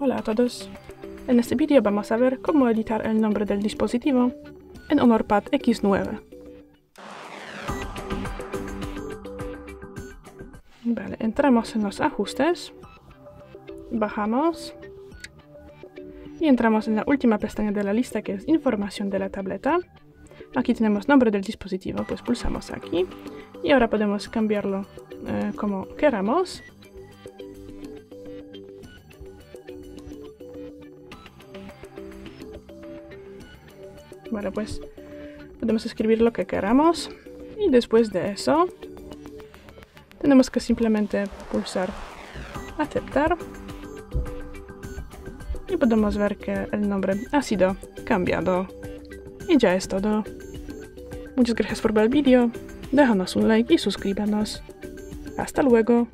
Hola a todos. En este vídeo vamos a ver cómo editar el nombre del dispositivo en HonorPad X9. Vale, entramos en los ajustes, bajamos y entramos en la última pestaña de la lista que es información de la tableta. Aquí tenemos nombre del dispositivo, pues pulsamos aquí y ahora podemos cambiarlo eh, como queramos. Bueno, pues podemos escribir lo que queramos y después de eso tenemos que simplemente pulsar aceptar y podemos ver que el nombre ha sido cambiado. Y ya es todo. Muchas gracias por ver el vídeo, déjanos un like y suscríbanos. Hasta luego.